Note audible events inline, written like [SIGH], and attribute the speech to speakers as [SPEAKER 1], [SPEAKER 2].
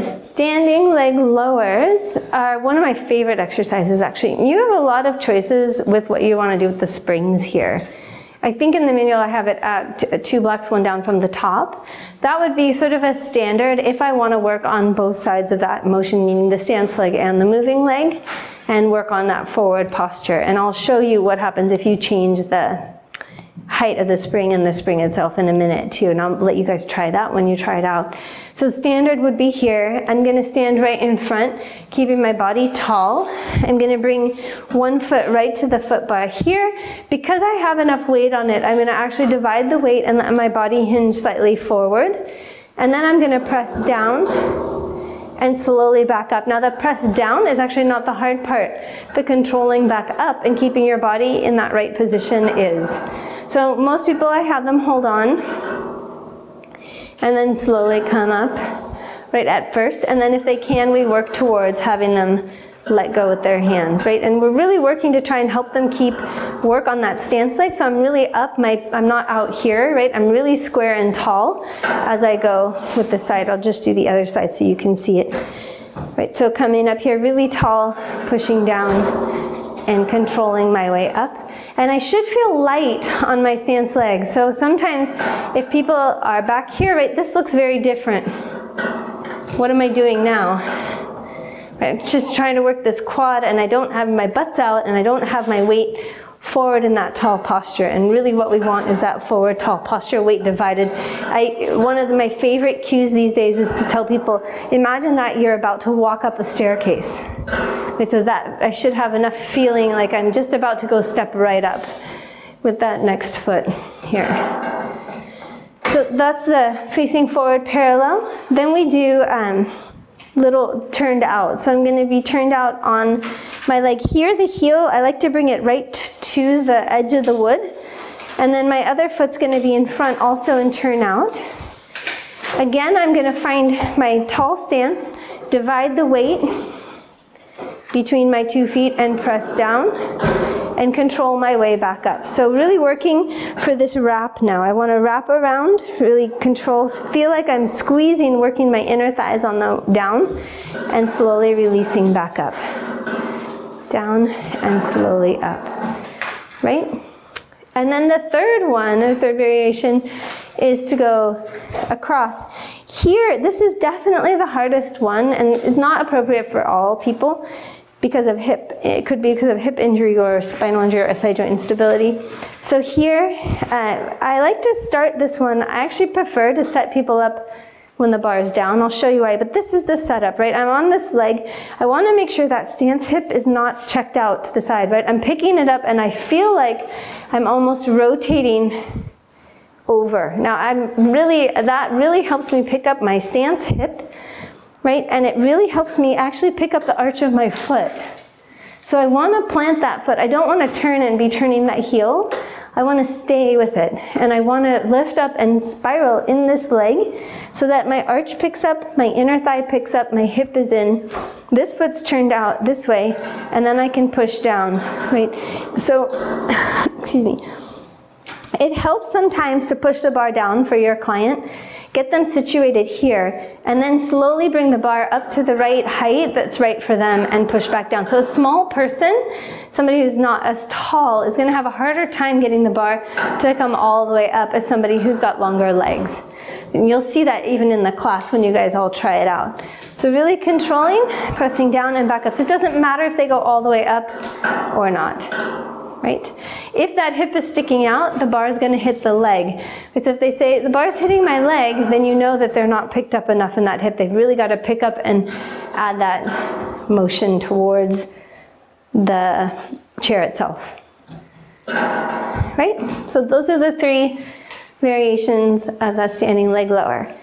[SPEAKER 1] Standing leg lowers are one of my favorite exercises actually. You have a lot of choices with what you want to do with the springs here. I think in the manual I have it at two blocks, one down from the top. That would be sort of a standard if I want to work on both sides of that motion, meaning the stance leg and the moving leg, and work on that forward posture. And I'll show you what happens if you change the height of the spring and the spring itself in a minute too. And I'll let you guys try that when you try it out. So standard would be here. I'm gonna stand right in front, keeping my body tall. I'm gonna bring one foot right to the foot bar here. Because I have enough weight on it, I'm gonna actually divide the weight and let my body hinge slightly forward. And then I'm gonna press down and slowly back up. Now the press down is actually not the hard part. The controlling back up and keeping your body in that right position is. So most people I have them hold on and then slowly come up right at first. And then if they can, we work towards having them let go with their hands, right? And we're really working to try and help them keep work on that stance leg. So I'm really up, my, I'm not out here, right? I'm really square and tall as I go with the side. I'll just do the other side so you can see it. Right, so coming up here really tall, pushing down and controlling my way up. And I should feel light on my stance leg. So sometimes if people are back here, right, this looks very different. What am I doing now? I'm just trying to work this quad and I don't have my butts out and I don't have my weight forward in that tall posture. And really what we want is that forward tall posture, weight divided. I, one of the, my favorite cues these days is to tell people, imagine that you're about to walk up a staircase. Right, so that I should have enough feeling like I'm just about to go step right up with that next foot here. So that's the facing forward parallel. Then we do um, little turned out. So I'm going to be turned out on my leg here, the heel. I like to bring it right to the edge of the wood. And then my other foot's going to be in front also and turn out. Again, I'm going to find my tall stance, divide the weight between my two feet and press down and control my way back up. So really working for this wrap now. I want to wrap around, really control, feel like I'm squeezing, working my inner thighs on the down and slowly releasing back up. Down and slowly up, right? And then the third one, the third variation, is to go across. Here, this is definitely the hardest one and it's not appropriate for all people because of hip, it could be because of hip injury or spinal injury or SI joint instability. So here, uh, I like to start this one. I actually prefer to set people up when the bar is down. I'll show you why, but this is the setup, right? I'm on this leg. I want to make sure that stance hip is not checked out to the side, right? I'm picking it up and I feel like I'm almost rotating over. Now I'm really, that really helps me pick up my stance hip right? And it really helps me actually pick up the arch of my foot. So I want to plant that foot. I don't want to turn and be turning that heel. I want to stay with it. And I want to lift up and spiral in this leg so that my arch picks up, my inner thigh picks up, my hip is in. This foot's turned out this way, and then I can push down, right? So, [LAUGHS] excuse me. It helps sometimes to push the bar down for your client Get them situated here, and then slowly bring the bar up to the right height that's right for them and push back down. So a small person, somebody who's not as tall, is gonna have a harder time getting the bar to come all the way up as somebody who's got longer legs. And you'll see that even in the class when you guys all try it out. So really controlling, pressing down and back up. So it doesn't matter if they go all the way up or not right? If that hip is sticking out, the bar is going to hit the leg. So if they say, the bar is hitting my leg, then you know that they're not picked up enough in that hip. They've really got to pick up and add that motion towards the chair itself. Right? So those are the three variations of that standing leg lower.